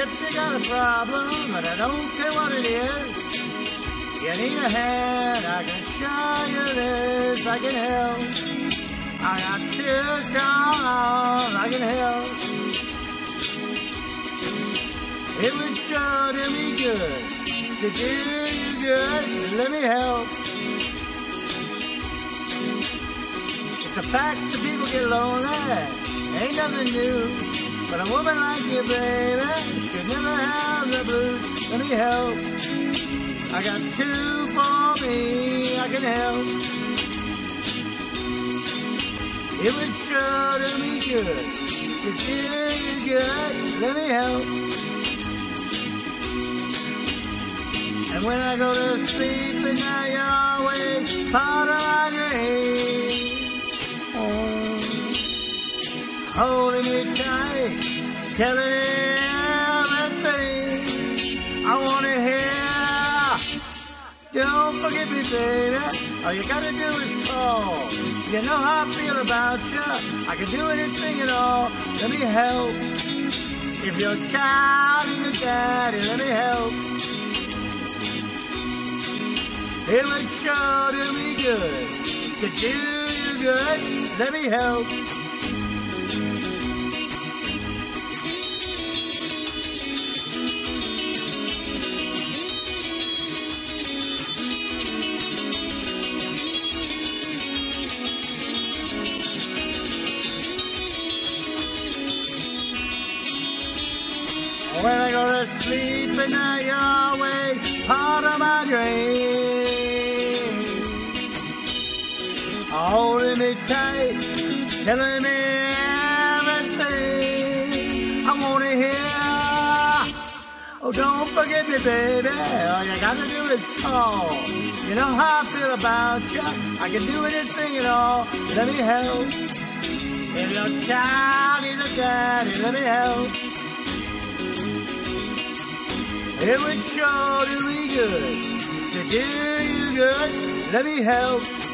if you got a problem, but I don't care what it is. You need a hand, I can show you this, I can help. I got tears down, I can help. It would sure do me good to do you good, let me help. It's a fact that people get lonely, ain't nothing new. But a woman like you, baby, should never have the blues. Let me help. I got two for me, I can help. It would sure me good to feel you good. Let me help. And when I go to sleep at night, you're always part of my dream. Oh holding me tight, telling everything I want to hear. Don't forget me, baby. All you gotta do is call. You know how I feel about you. I can do anything at all. Let me help. If your child is a daddy, let me help. It would sure do me good to do you good. Let me help. When I go to sleep at night, you're always part of my dream. Holding me tight, telling me everything I want to hear. Oh, don't forget me, baby. All you gotta do is call. You know how I feel about you. I can do anything at all. Let me help. If your child is a daddy, let me help. It would sure do me good to do you good. Let me help.